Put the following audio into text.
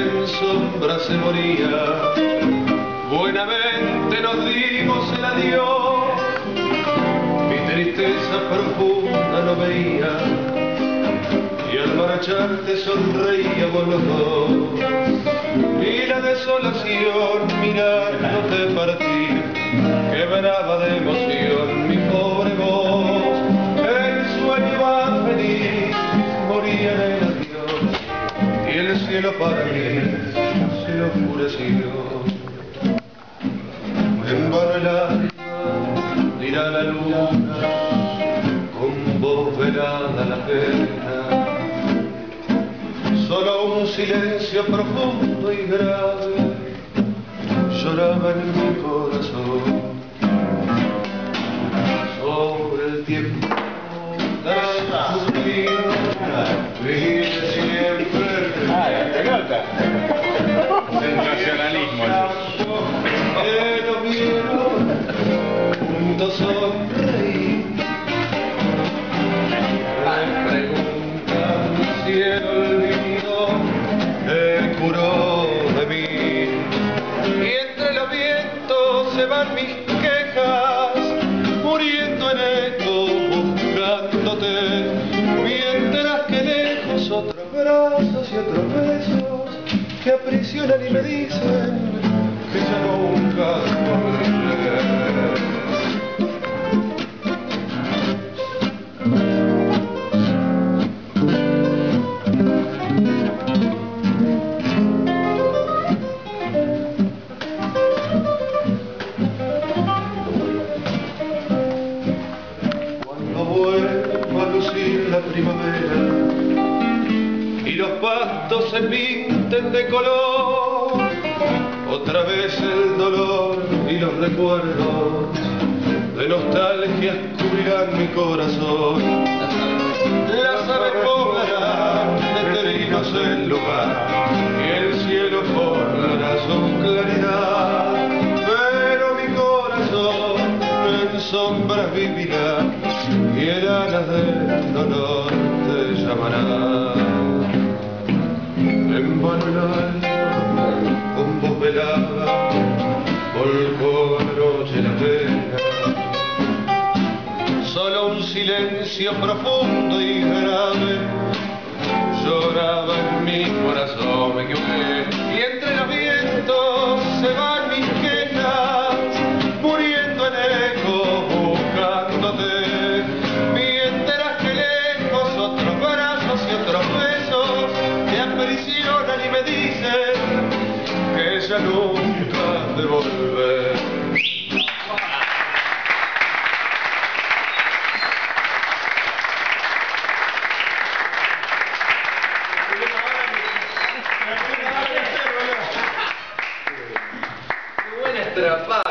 en sombra se moría. Buenamente nos dimos el adiós, mi tristeza profunda no veía, y al marcharte sonreíamos los dos. Y la desolación mirándote partir, quebraba de emoción para mí se oscureció. En vano el dirá la luna, con voz velada la pena. Solo un silencio profundo y grave lloraba en mi corazón. Sobre el tiempo Sensacionalismo. lo vieron juntos sonreír. Me preguntan si el olvido te curó de mí. Y entre los vientos se van mis quejas, muriendo en eco, buscándote. Mientras que lejos otros brazos y otros besos que aprisionan y me dicen que ya nunca. Cuando vuelva a lucir la primavera y los pastos se pinten de color, otra vez el dolor y los recuerdos de nostalgia cubrirán mi corazón. Las aves volarán de terinos el lugar y el cielo formará su claridad, pero mi corazón en sombras vivirá y el alas del dolor te llamará. En vano el alma, con voz velada, la pena. Solo un silencio profundo y grave ya nunca de volver. Qué buena estrapada.